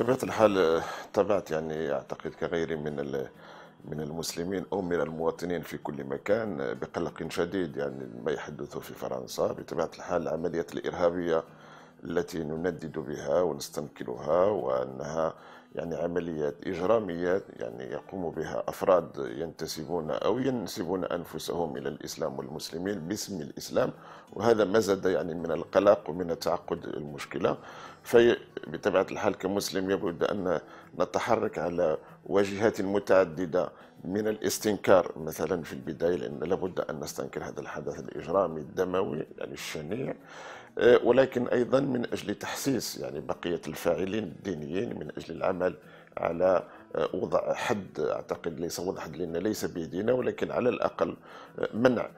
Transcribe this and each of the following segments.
بطبيعة الحال تابعت يعني أعتقد كغيري من من المسلمين أو من المواطنين في كل مكان بقلق شديد يعني ما يحدث في فرنسا. بطبيعة الحال العمليات الإرهابية التي نندد بها ونستنكرها وأنها يعني عمليات إجرامية يعني يقوم بها أفراد ينتسبون أو ينسبون أنفسهم إلى الإسلام والمسلمين باسم الإسلام. وهذا ما زاد يعني من القلق ومن تعقد المشكلة. فبطبيعة الحال كمسلم يبد أن نتحرك على واجهات متعددة من الاستنكار. مثلا في البداية لأن لابد أن نستنكر هذا الحدث الإجرامي الدموي يعني الشنيع آه، ولكن أيضا من أجل تحسيس يعني بقية الفاعلين الدينيين من أجل العمل على آه، وضع حد أعتقد ليس وضع حد لأن ليس بيدينا ولكن على الأقل آه، منع.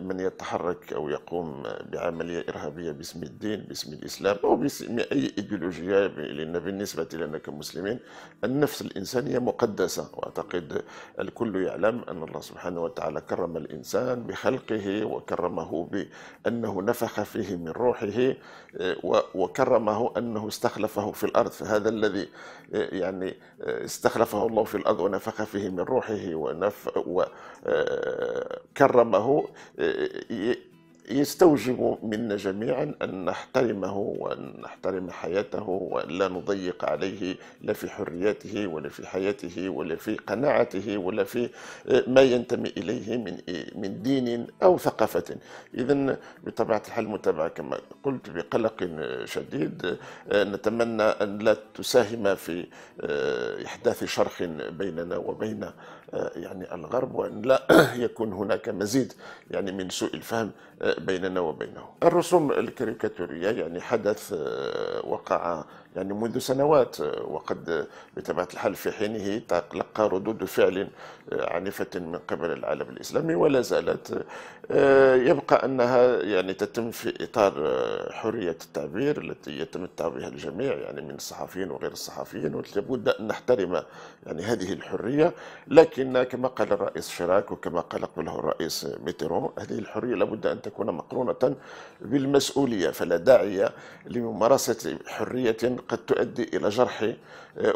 من يتحرك أو يقوم بعملية إرهابية باسم الدين باسم الإسلام أو باسم أي إيديولوجية لأن بالنسبة لنا كمسلمين النفس الإنسانية مقدسة وأعتقد الكل يعلم أن الله سبحانه وتعالى كرم الإنسان بخلقه وكرمه بأنه نفخ فيه من روحه وكرمه أنه استخلفه في الأرض. فهذا الذي يعني استخلفه الله في الأرض ونفخ فيه من روحه ونف وكرمه يستوجب منا جميعا أن نحترمه وأن نحترم حياته وأن لا نضيق عليه لا في حرياته ولا في حياته ولا في قناعته ولا في ما ينتمي إليه من من دين أو ثقافة. إذا بطبيعة الحال المتابعة كما قلت بقلق شديد نتمنى أن لا تساهم في إحداث شرخ بيننا وبين يعني الغرب وأن لا يكون هناك مزيد يعني من سوء الفهم بيننا وبينه الرسوم الكاريكاتورية يعني حدث وقع يعني منذ سنوات وقد بطبيعة الحال في حينه تلقى ردود فعل عنيفة من قبل العالم الإسلامي ولا زالت يبقى أنها يعني تتم في إطار حرية التعبير التي يتمتع بها الجميع يعني من الصحفيين وغير الصحفيين ولابد أن نحترم يعني هذه الحرية. لكن كما قال الرئيس شراك وكما قال قبله الرئيس ميتيرون هذه الحرية لابد أن تكون مقرونة بالمسؤولية فلا داعي لممارسة حرية قد تؤدي إلى جرح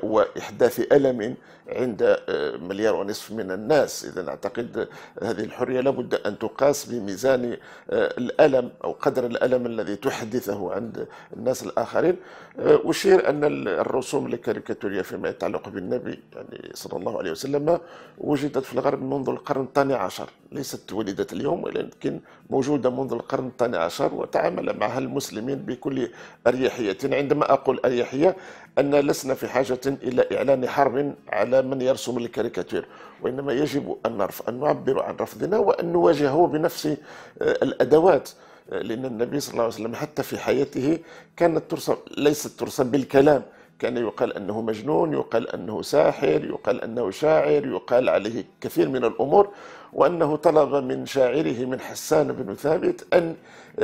وإحداث ألم عند مليار ونصف من الناس. إذا أعتقد هذه الحرية لابد أن تقاس بميزان الألم أو قدر الألم الذي تحدثه عند الناس الآخرين. أشير أن الرسوم الكاريكاتورية فيما يتعلق بالنبي يعني صلى الله عليه وسلم وجدت في الغرب منذ القرن الثاني عشر. ليست ولدت اليوم ولكن موجودة منذ القرن الثاني عشر وتعامل معها المسلمين بكل أريحية. عندما أقول أريحية أن لسنا في حاجة إلى إعلان حرب على من يرسم الكاريكاتير وإنما يجب أن نرف أن نعبر عن رفضنا وأن نواجهه بنفس الأدوات لأن النبي صلى الله عليه وسلم حتى في حياته كانت ترسم ليست ترسم بالكلام كان يقال أنه مجنون يقال أنه ساحر يقال أنه شاعر يقال عليه كثير من الأمور وأنه طلب من شاعره من حسان بن ثابت أن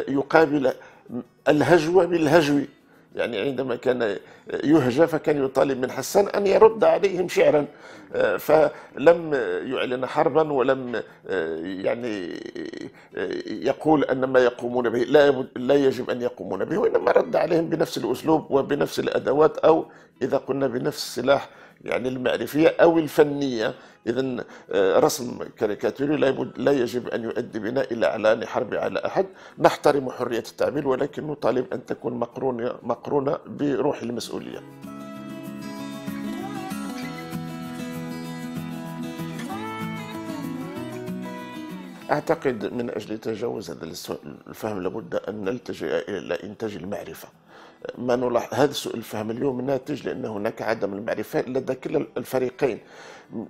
يقابل الهجو بالهجو. يعني عندما كان يهجى فكان يطالب من حسان أن يرد عليهم شعرا. فلم يعلن حربا ولم يعني يقول أن ما يقومون به لا, لا يجب أن يقومون به وإنما رد عليهم بنفس الأسلوب وبنفس الأدوات أو إذا قلنا بنفس السلاح يعني المعرفية أو الفنية. إذا رسم كاريكاتوري لا, لا يجب أن يؤدي بنا إلى إعلان حرب على أحد. نحترم حرية التعبير ولكن نطالب أن تكون مقرونة, مقرونة بروح المسؤولية. أعتقد من أجل تجاوز هذا الفهم لابد أن نلتجئ إلى إنتاج المعرفة. ما نلاحظ هذا سوء الفهم اليوم ناتج لأن هناك عدم المعرفة لدى كلا الفريقين.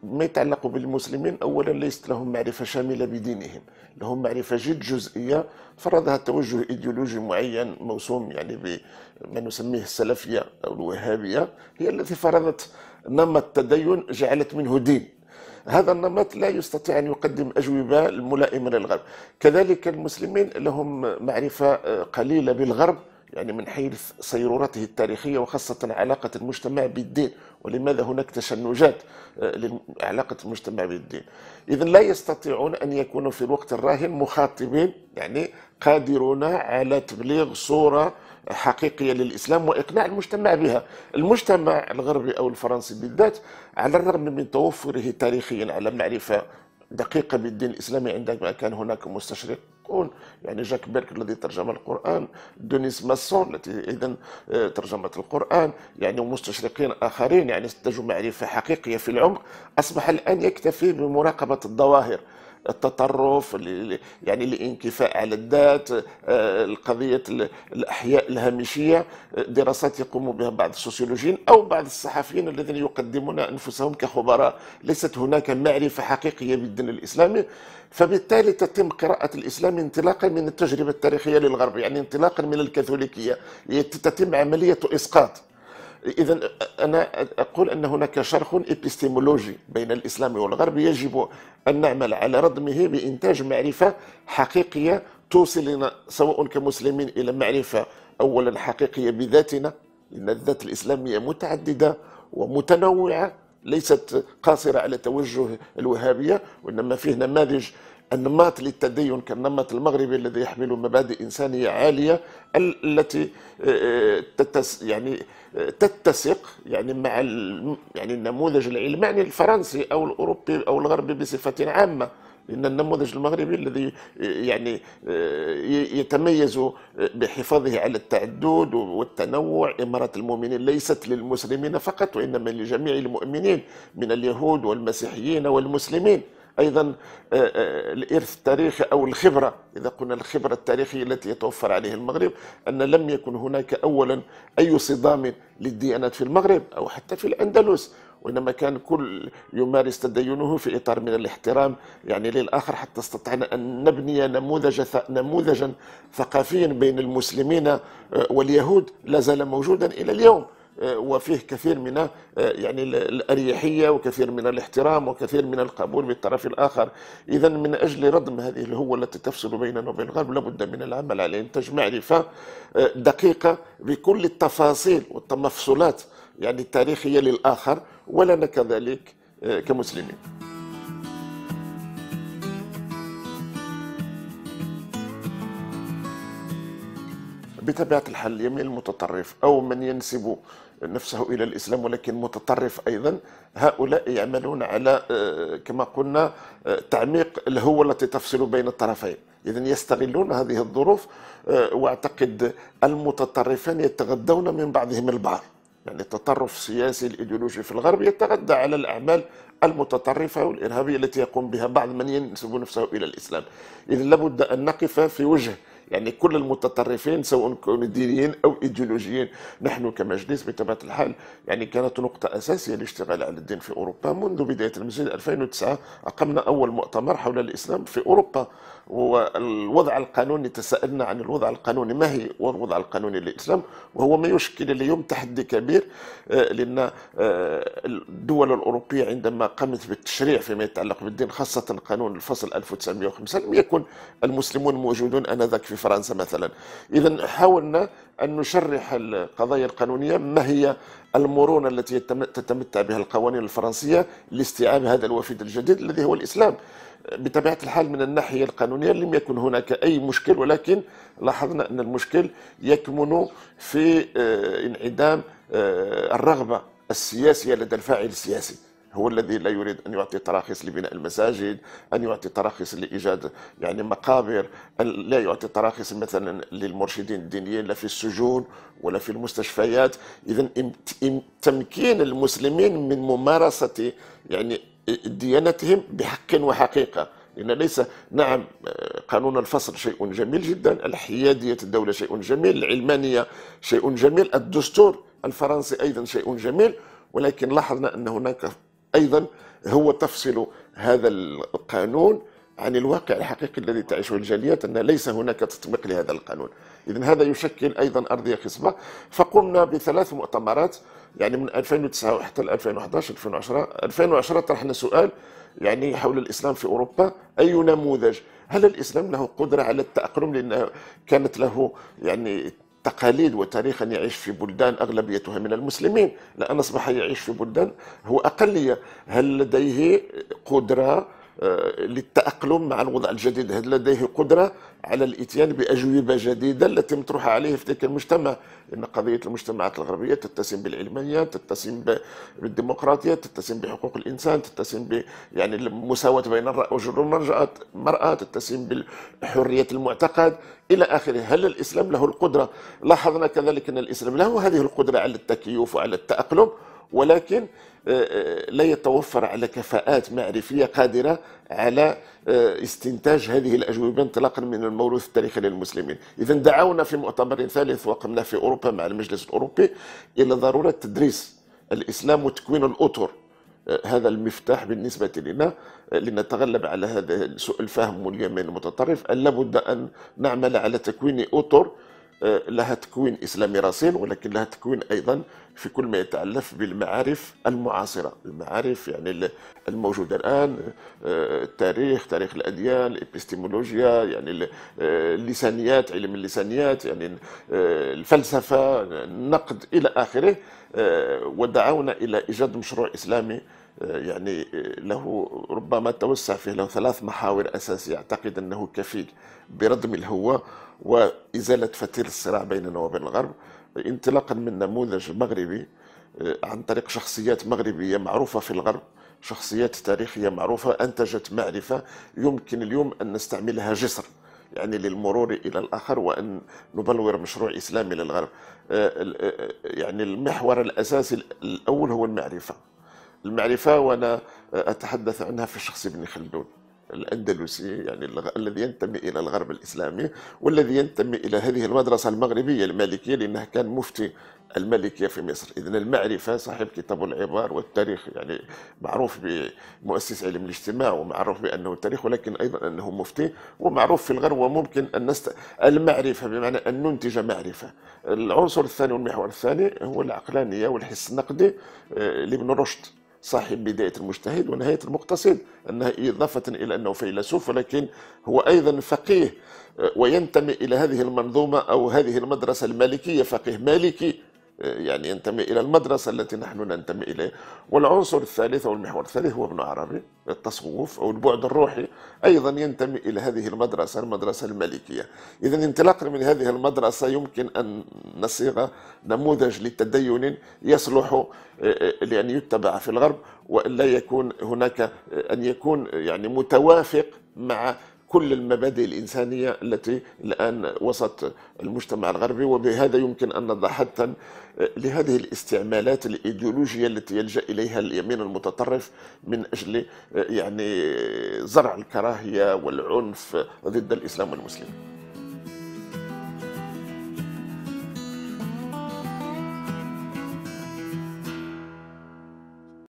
ما يتعلق بالمسلمين؟ أولا ليست لهم معرفة شاملة بدينهم. لهم معرفة جد جزئية فرضها توجه إيديولوجي معين موسوم يعني بما نسميه السلفية أو الوهابية هي التي فرضت نمط تدين جعلت منه دين. هذا النمط لا يستطيع أن يقدم أجوبة الملائمة للغرب. كذلك المسلمين لهم معرفة قليلة بالغرب. يعني من حيث صيرورته التاريخية وخاصة علاقة المجتمع بالدين ولماذا هناك تشنجات آه، لعلاقة المجتمع بالدين. إذا لا يستطيعون أن يكونوا في الوقت الراهن مخاطبين يعني قادرون على تبليغ صورة حقيقية للإسلام وإقناع المجتمع بها. المجتمع الغربي أو الفرنسي بالذات على الرغم من توفره تاريخيا على معرفة دقيقة بالدين الإسلامي عندما كان هناك مستشرقون يعني جاك بيرك الذي ترجم القرآن دونيس ماسون التي أيضا آه، ترجمت القرآن يعني ومستشرقين آخرين يعني استنتجوا معرفة حقيقية في العمق أصبح الآن يكتفي بمراقبة الظواهر. التطرف يعني الانكفاء على الذات آه، قضية الأحياء الهامشية آه، دراسات يقوم بها بعض السوسيولوجيين أو بعض الصحفيين الذين يقدمون أنفسهم كخبراء. ليست هناك معرفة حقيقية بالدين الإسلامي فبالتالي تتم قراءة الإسلام انطلاقا من التجربة التاريخية للغرب يعني انطلاقا من الكاثوليكية. تتم عملية إسقاط. اذا أنا أقول أن هناك شرخ إبستيمولوجي بين الإسلام والغرب يجب أن نعمل على ردمه بإنتاج معرفة حقيقية توصلنا سواء كمسلمين إلى معرفة اولا حقيقية بذاتنا لأن الذات الإسلامية متعددة ومتنوعة ليست قاصرة على توجه الوهابية وإنما فيه نماذج النمط للتدين كالنمط المغربي الذي يحمل مبادئ إنسانية عالية التي آه، تتس يعني آه، تتسق يعني مع يعني النموذج العلماني الفرنسي أو الأوروبي أو الغربي بصفة عامة. لأن النموذج المغربي الذي يعني آه، يتميز بحفاظه على التعدد والتنوع إمارة المؤمنين ليست للمسلمين فقط وإنما لجميع المؤمنين من اليهود والمسيحيين والمسلمين. أيضا آه، آه، الإرث التاريخي أو الخبرة إذا قلنا الخبرة التاريخية التي يتوفر عليها المغرب أن لم يكن هناك اولا أي صدام للديانات في المغرب أو حتى في الأندلس وإنما كان كل يمارس تدينه في إطار من الاحترام يعني للآخر حتى استطعنا أن نبني نموذج نموذجا ثقافيا بين المسلمين آه، واليهود لا زال موجودا إلى اليوم. وفيه كثير من آه، يعني الأريحية وكثير من الاحترام وكثير من القبول بالطرف الآخر. إذا من أجل ردم هذه الهوة التي تفصل بيننا وبين الغرب لابد من العمل على إنتاج معرفة آه، دقيقة بكل التفاصيل والتمفصلات يعني التاريخية للآخر ولنا كذلك كمسلمين. بطبيعة الحال اليمين المتطرف أو من ينسب نفسه إلى الإسلام ولكن متطرف أيضا هؤلاء يعملون على آه، كما قلنا آه، تعميق الهوة التي تفصل بين الطرفين. إذا يستغلون هذه الظروف آه، وأعتقد المتطرفين يتغذون من بعضهم البعض. يعني التطرف السياسي الإيديولوجي في الغرب يتغذى على الأعمال المتطرفة والإرهابية التي يقوم بها بعض من ينسب نفسه إلى الإسلام. إذا لابد أن نقف في وجه يعني كل المتطرفين سواء كانوا دينيين أو إيديولوجيين. نحن كمجلس بطبيعة الحال يعني كانت نقطة أساسية للاشتغال على الدين في أوروبا منذ بداية المسجد 2009 أقمنا أول مؤتمر حول الإسلام في أوروبا. والوضع القانوني تساءلنا عن الوضع القانوني. ما هي الوضع القانوني للإسلام؟ وهو ما يشكل اليوم تحدي كبير آه، لأن آه، الدول الأوروبية عندما قامت بالتشريع فيما يتعلق بالدين خاصة قانون الفصل 1905 لم يكن المسلمون موجودون آنذاك في فرنسا مثلا. اذا حاولنا أن نشرح القضايا القانونية ما هي المرونة التي تتمتع بها القوانين الفرنسية لاستيعاب هذا الوفد الجديد الذي هو الإسلام. بطبيعة الحال من الناحية القانونية لم يكن هناك أي مشكل ولكن لاحظنا أن المشكل يكمن في آه، انعدام آه، الرغبة السياسية لدى الفاعل السياسي. هو الذي لا يريد أن يعطي تراخيص لبناء المساجد، أن يعطي تراخيص لإيجاد يعني مقابر، أن لا يعطي تراخيص مثلا للمرشدين الدينيين لا في السجون ولا في المستشفيات، اذا تمكين المسلمين من ممارسة يعني ديانتهم بحق وحقيقة. لأن ليس نعم قانون الفصل شيء جميل جدا الحيادية الدولة شيء جميل العلمانية شيء جميل الدستور الفرنسي أيضا شيء جميل ولكن لاحظنا أن هناك أيضا هو تفصل هذا القانون عن الواقع الحقيقي الذي تعيشه الجاليات أن ليس هناك تطبيق لهذا القانون. إذا هذا يشكل أيضا أرضية خصبة. فقمنا بثلاث مؤتمرات يعني من 2009 حتى 2011 2010 2010 طرحنا سؤال يعني حول الإسلام في أوروبا أي نموذج هل الإسلام له قدرة على التأقلم لأن كانت له يعني تقاليد وتاريخا يعيش في بلدان أغلبيتها من المسلمين. لأن أصبح يعيش في بلدان هو أقلية. هل لديه قدرة للتأقلم مع الوضع الجديد. هل لديه قدرة على الإتيان بأجوبة جديدة التي مطروحة عليه في ذلك المجتمع؟ لأن قضية المجتمعات الغربية تتسم بالعلمانية تتسم بالديمقراطية تتسم بحقوق الإنسان تتسم ب يعني المساواة بين الرجل والمرأة تتسم بالحرية المعتقد. إلى آخره هل الإسلام له القدرة؟ لاحظنا كذلك أن الإسلام له هذه القدرة على التكيف وعلى التأقلم. ولكن آه، آه، لا يتوفر على كفاءات معرفية قادرة على آه، استنتاج هذه الأجوبة انطلاقا من الموروث التاريخي للمسلمين، اذا دعونا في مؤتمر ثالث وقمنا في أوروبا مع المجلس الأوروبي إلى ضرورة تدريس الإسلام وتكوين الأطر هذا المفتاح بالنسبة لنا لنتغلب على هذا سوء الفهم واليمين المتطرف. لابد أن نعمل على تكوين أطر لها تكوين إسلامي رصين ولكن لها تكوين أيضا في كل ما يتعلق بالمعارف المعاصرة. المعارف يعني الموجودة الآن آه، التاريخ تاريخ الأديان الإبستيمولوجيا يعني آه، اللسانيات علم اللسانيات يعني الفلسفة النقد إلى آخره. ودعونا إلى إيجاد مشروع إسلامي يعني له ربما توسع فيه له ثلاث محاور أساسية. أعتقد أنه كفيل بردم الهوة وإزالة فتيل الصراع بيننا وبين الغرب انطلاقا من نموذج مغربي آه، عن طريق شخصيات مغربية معروفة في الغرب شخصيات تاريخية معروفة أنتجت معرفة يمكن اليوم أن نستعملها جسر يعني للمرور إلى الآخر وأن نبلور مشروع إسلامي للغرب. آه، آه، يعني المحور الأساسي الأول هو المعرفة. المعرفة وأنا أتحدث عنها في شخص ابن خلدون. الأندلسي يعني الذي ينتمي إلى الغرب الإسلامي والذي ينتمي إلى هذه المدرسة المغربية المالكية لأنه كان مفتي الملكية في مصر. إذن المعرفة صاحب كتاب العبار والتاريخ يعني معروف بمؤسس علم الاجتماع ومعروف بأنه التاريخ ولكن أيضا أنه مفتي ومعروف في الغرب وممكن أن نست... المعرفة بمعنى أن ننتج معرفة. العنصر الثاني والمحور الثاني هو العقلانية والحس النقدي آه، لابن رشد. صاحب بداية المجتهد ونهاية المقتصد أنها إضافة إلى أنه فيلسوف ولكن هو أيضا فقيه وينتمي إلى هذه المنظومة أو هذه المدرسة المالكية فقيه مالكي يعني ينتمي إلى المدرسة التي نحن ننتمي إليه. والعنصر الثالث أو المحور الثالث هو ابن عربي التصوف أو البعد الروحي أيضا ينتمي إلى هذه المدرسة المدرسة المالكية إذا انطلاقا من هذه المدرسة يمكن أن نصيغ نموذج للتدين يصلح آه، آه، لأن يتبع في الغرب وألا يكون هناك آه، أن يكون يعني متوافق مع كل المبادئ الإنسانية التي الآن وسط المجتمع الغربي وبهذا يمكن أن نضع حدا لهذه الاستعمالات الإيديولوجية التي يلجأ إليها اليمين المتطرف من أجل يعني زرع الكراهية والعنف ضد الإسلام والمسلمين.